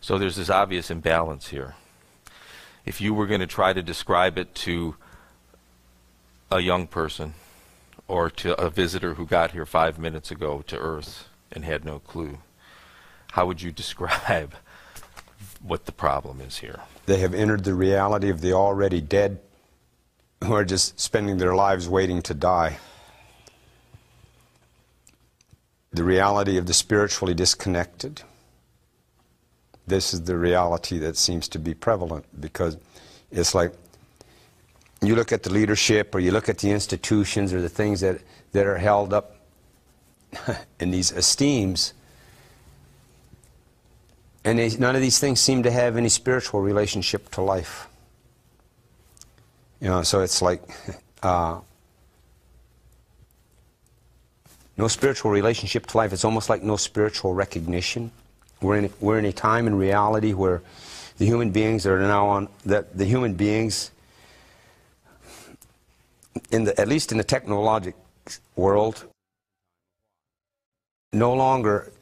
So there's this obvious imbalance here. If you were going to try to describe it to a young person or to a visitor who got here five minutes ago to Earth and had no clue, how would you describe what the problem is here? They have entered the reality of the already dead who are just spending their lives waiting to die. The reality of the spiritually disconnected. This is the reality that seems to be prevalent because it's like you look at the leadership or you look at the institutions or the things that, that are held up in these esteems, and they, none of these things seem to have any spiritual relationship to life. You know, so it's like uh, no spiritual relationship to life. It's almost like no spiritual recognition. We're in, we're in a time in reality where the human beings are now on that the human beings in the at least in the technologic world no longer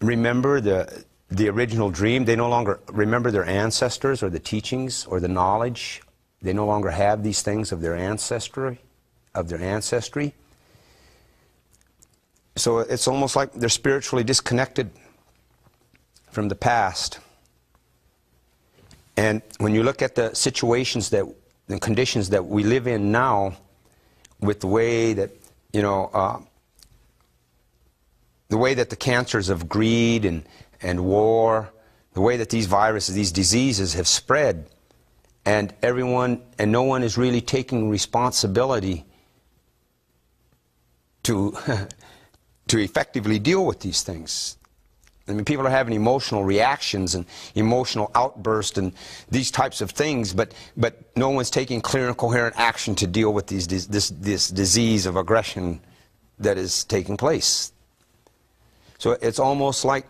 remember the the original dream. They no longer remember their ancestors or the teachings or the knowledge. They no longer have these things of their ancestry of their ancestry. So it's almost like they're spiritually disconnected from the past. And when you look at the situations that, the conditions that we live in now, with the way that, you know, uh, the way that the cancers of greed and, and war, the way that these viruses, these diseases have spread, and everyone, and no one is really taking responsibility to, to effectively deal with these things. I mean, people are having emotional reactions and emotional outbursts and these types of things, but, but no one's taking clear and coherent action to deal with these, this, this disease of aggression that is taking place. So it's almost like,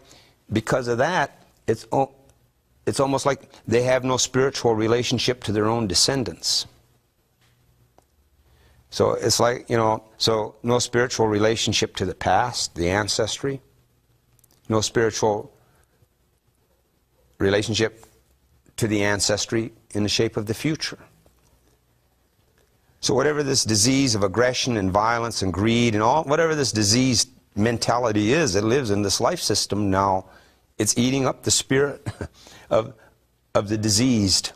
because of that, it's, it's almost like they have no spiritual relationship to their own descendants. So it's like, you know, so no spiritual relationship to the past, the ancestry no spiritual relationship to the ancestry in the shape of the future. So whatever this disease of aggression and violence and greed and all, whatever this disease mentality is that lives in this life system now, it's eating up the spirit of, of the diseased.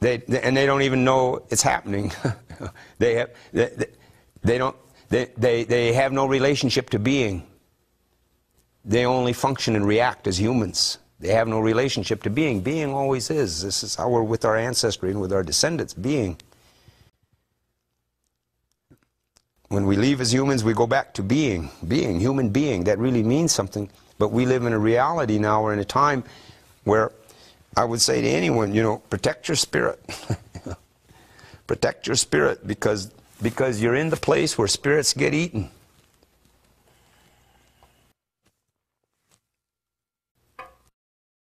They, they, and they don't even know it's happening. they, have, they, they, don't, they, they, they have no relationship to being. They only function and react as humans. They have no relationship to being. Being always is. This is how we're with our ancestry and with our descendants, being. When we leave as humans, we go back to being. Being, human being. That really means something. But we live in a reality now, we're in a time where I would say to anyone, you know, protect your spirit. protect your spirit because because you're in the place where spirits get eaten.